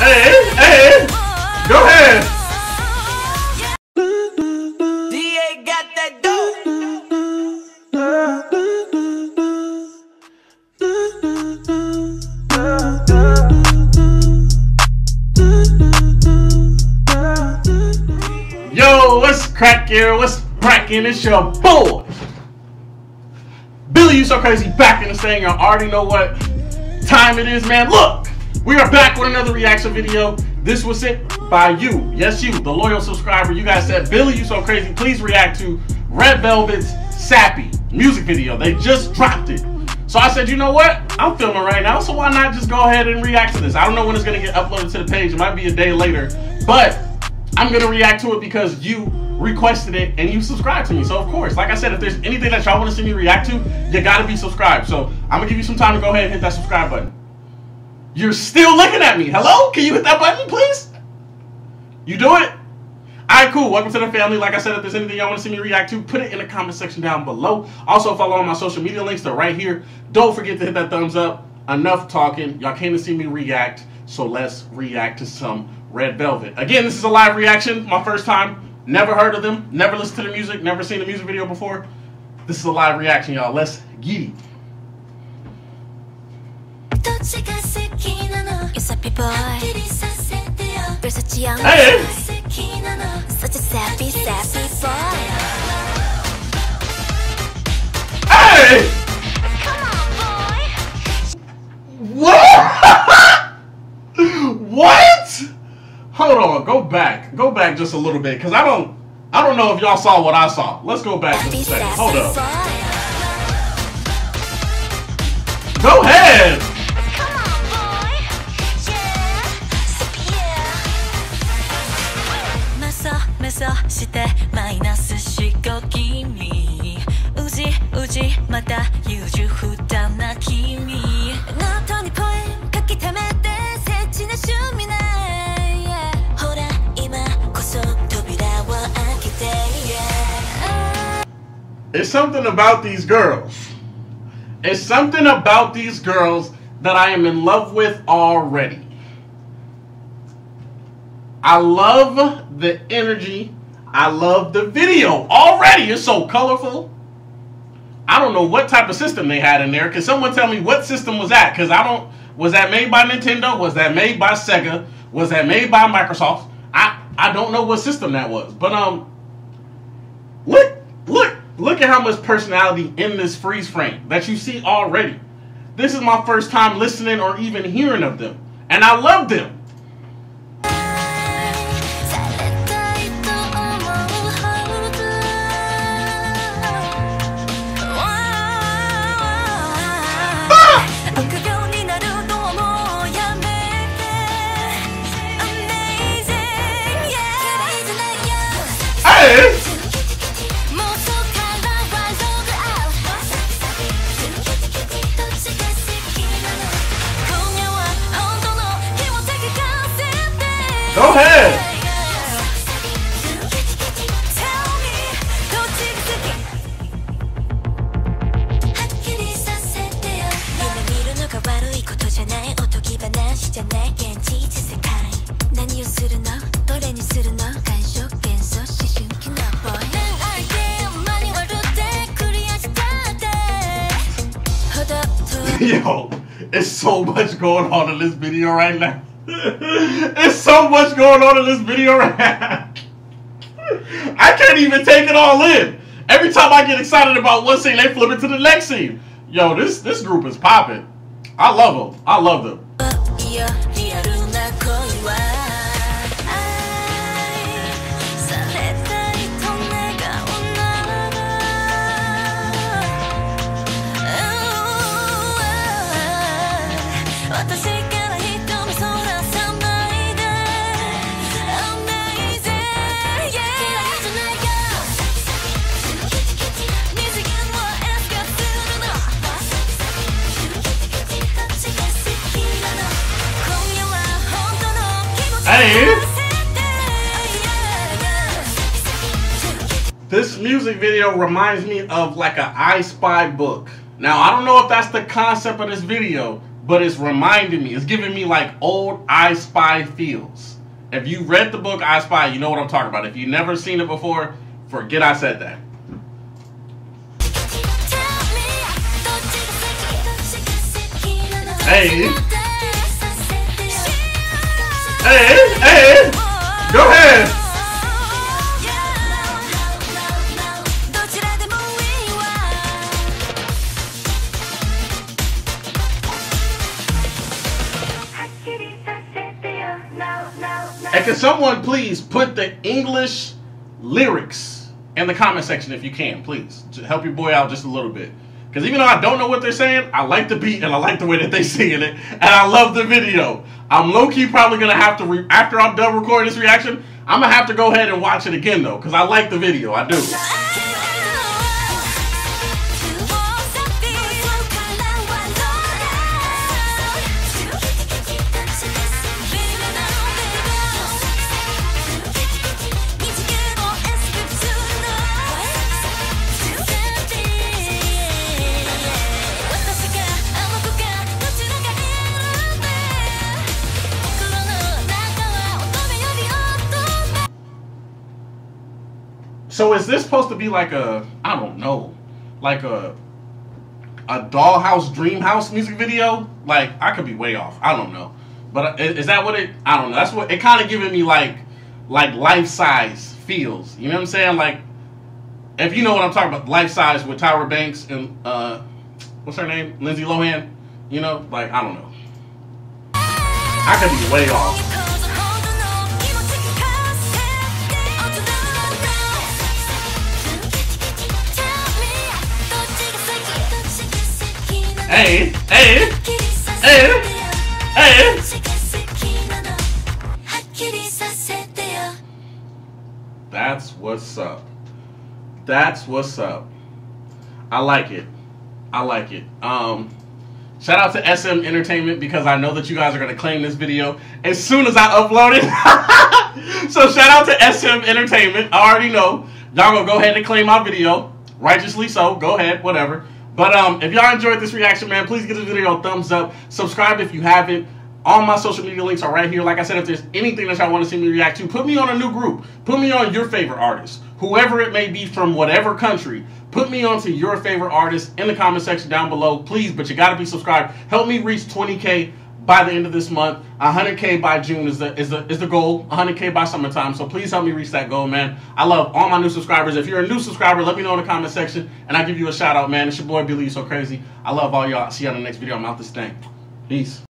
Hey, hey, go ahead. Yo, what's crackin'? What's crackin'? It's your boy. Billy, you so crazy back in the thing. I already know what time it is, man. Look, we are back with another reaction video. This was sent by you. Yes, you, the loyal subscriber. You guys said, Billy, you so crazy. Please react to Red Velvet's Sappy music video. They just dropped it. So I said, you know what? I'm filming right now, so why not just go ahead and react to this? I don't know when it's gonna get uploaded to the page. It might be a day later, but I'm gonna react to it because you requested it and you subscribed to me. So of course, like I said, if there's anything that y'all want to see me react to, you gotta be subscribed. So I'm gonna give you some time to go ahead and hit that subscribe button. You're still looking at me. Hello? Can you hit that button, please? You do it? Alright, cool. Welcome to the family. Like I said, if there's anything y'all want to see me react to, put it in the comment section down below. Also, follow all my social media links. They're right here. Don't forget to hit that thumbs up. Enough talking. Y'all came to see me react, so let's react to some Red Velvet. Again, this is a live reaction. My first time. Never heard of them. Never listened to the music. Never seen the music video before. This is a live reaction, y'all. Let's get it. Hey! A sappy, sappy boy. What? what? Hold on, go back. Go back just a little bit, cause I don't I don't know if y'all saw what I saw. Let's go back just a second. Hold up. Go ahead! It's something about these girls. It's something about these girls that I am in love with already. I love the energy. I love the video already. It's so colorful. I don't know what type of system they had in there. Can someone tell me what system was that? Because I don't. Was that made by Nintendo? Was that made by Sega? Was that made by Microsoft? I I don't know what system that was. But um, look look at how much personality in this freeze frame that you see already. This is my first time listening or even hearing of them, and I love them. 遠い Yo, it's so much going on in this video right now. it's so much going on in this video right. I can't even take it all in. Every time I get excited about one scene, they flip it to the next scene. Yo, this this group is popping. I love them. I love them. い Hey. This music video reminds me of like an I Spy book. Now, I don't know if that's the concept of this video, but it's reminding me, it's giving me like old I Spy feels. If you read the book I Spy, you know what I'm talking about. If you've never seen it before, forget I said that. Hey, hey, go ahead. And can someone please put the English lyrics in the comment section if you can, please. To help your boy out just a little bit. Because even though I don't know what they're saying, I like the beat and I like the way that they're singing it. And I love the video. I'm low-key probably going to have to, re- after I'm done recording this reaction, I'm going to have to go ahead and watch it again though. Because I like the video. I do. So is this supposed to be like a I don't know, like a a dollhouse dream house music video? Like I could be way off. I don't know, but is that what it? I don't know. That's what it kind of giving me like like life size feels. You know what I'm saying? Like if you know what I'm talking about, life size with Tyra Banks and uh what's her name, Lindsay Lohan. You know, like I don't know. I could be way off. Hey, hey, hey, hey. That's what's up. That's what's up. I like it. I like it. Um, shout out to SM Entertainment because I know that you guys are going to claim this video as soon as I upload it. so shout out to SM Entertainment. I already know. Y'all gonna go ahead and claim my video. Righteously so. Go ahead, whatever. But um, if y'all enjoyed this reaction, man, please give this video a thumbs up. Subscribe if you haven't. All my social media links are right here. Like I said, if there's anything that y'all want to see me react to, put me on a new group. Put me on your favorite artist. Whoever it may be from whatever country, put me onto your favorite artist in the comment section down below, please. But you got to be subscribed. Help me reach 20K by the end of this month. 100K by June is the is the is the goal. 100K by summertime. So please help me reach that goal, man. I love all my new subscribers. If you're a new subscriber, let me know in the comment section, and I give you a shout out, man. It's your boy Billy. So crazy. I love all y'all. See you on the next video. I'm out this thing. Peace.